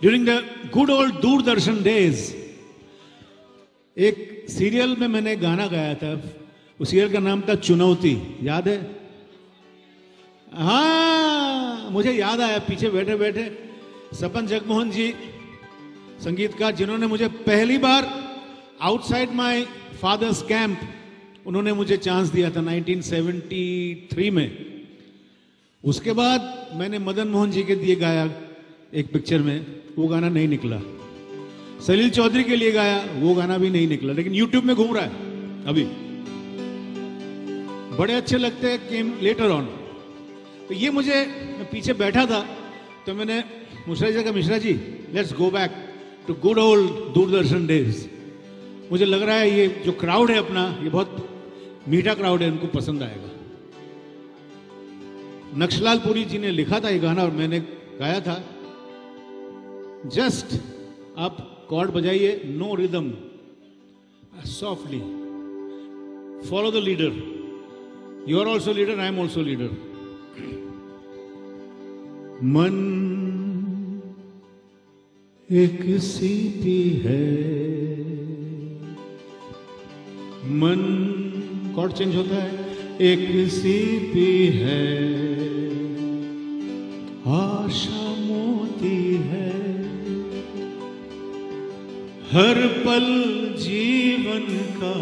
During the good old Doordarshan days एक serial में मैंने गाना गाया था। उस सीरियल का नाम था चुनौती। याद है? हाँ मुझे याद आया। पीछे बैठे बैठे सपन जगमोहन जी, संगीतकार, जिन्होंने मुझे पहली बार आउटसाइड माय फादर्स कैंप उन्होंने मुझे चांस दिया था 1973 में। उसके बाद मैंने मदन मोहन जी के दिए गाया। एक पिक्चर में, वो गाना नहीं निकला। सलील चौधरी के लिए गाया, वो गाना भी नहीं निकला, लेकिन यूट्यूब में घूम रहा है, अभी। बड़े अच्छे लगते हैं केम लेटर ऑन तो ये मुझे पीछे बैठा था तो मैंने मिश्रा जी कहा Mishra ji let's go back to good old Doordarshan days मुझे लग रहा है ये जो क्राउड है अपना, ये बहुत मीठा क्राउड है उनको पसंद आएगा। नक्शलाल पुरी जी ने लिखा था ये गाना और मैंने गाया था। जस्ट आप chord बजाइए no rhythm softly follow the leader you are also leader I am also leader मन एक सीपी है। मन, कॉर्ड चेंज होता है। एक सीपी है। हर पल जीवन का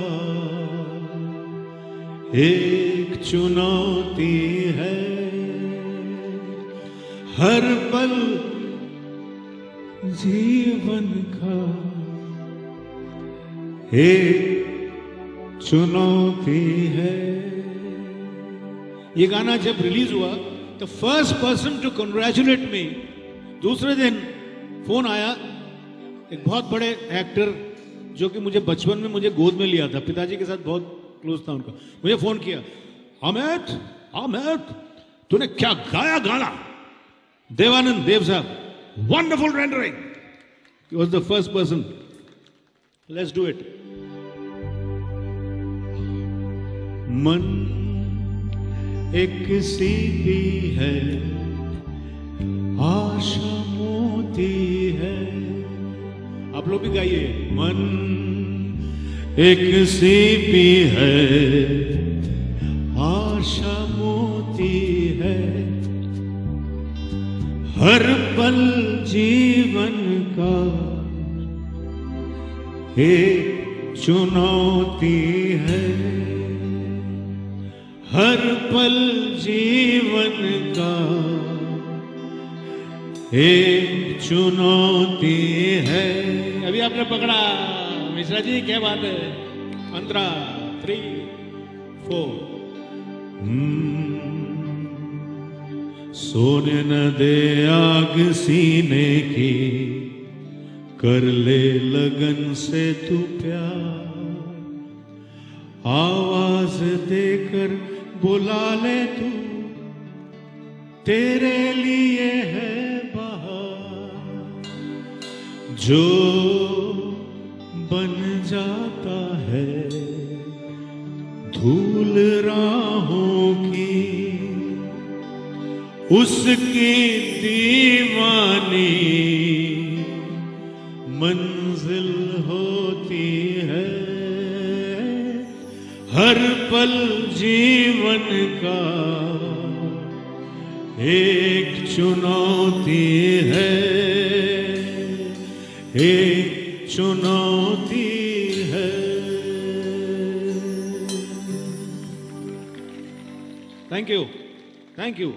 एक चुनौती है। हर पल जीवन का एक चुनौती है। ये गाना जब रिलीज़ हुआ तो first person to congratulate me दूसरे दिन फ़ोन आया एक बहुत बड़े एक्टर जो कि मुझे बचपन में मुझे गोद में लिया था। पिताजी के साथ बहुत क्लोज था उनका। मुझे फ़ोन किया, अमित अमित, तूने क्या गाया गाना? Dev Anand Dev sahab wonderful rendering was the first person let's do it मन एक सीधी है, आशा लोग भी गाइए। मन एक सीपी है, आशा मोती है। हर पल जीवन का एक चुनौती है। हर पल जीवन का एक चुनौती है। अभी आपने पकड़ा। मिश्रा जी क्या बात है? पंद्रह थ्री फोर सोने न दे आग सीने की कर ले लगन से तू प्यार। आवाज़ देकर बुला ले तू तेरे लिए जो बन जाता है, धूल राहों की, उसकी दीवानी मंजिल होती है। हर पल जीवन का एक चुनौती है। एक चुनौती है। Thank you thank you